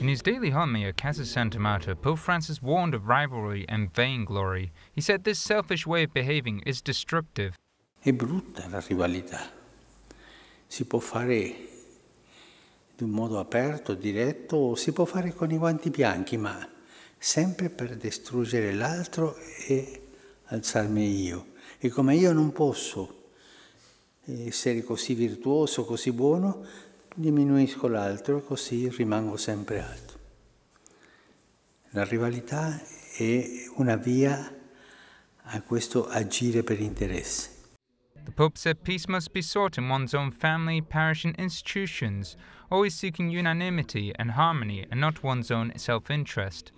In his daily homily at Casa Santa Marta, Pope Francis warned of rivalry and vainglory. He said this selfish way of behaving is destructive. È brutta la rivalità. Si può fare in un modo aperto, diretto, o si può fare con i guanti bianchi, ma sempre per distruggere l'altro e alzarmi io. E come io non posso essere così virtuoso, così buono, diminuisco l'altro così rimango sempre alto. La rivalità è una via a questo agire per interesse. The Pope said peace must be sought in one's own family, parish, and institutions, always seeking unanimity and harmony and not one's own self interest.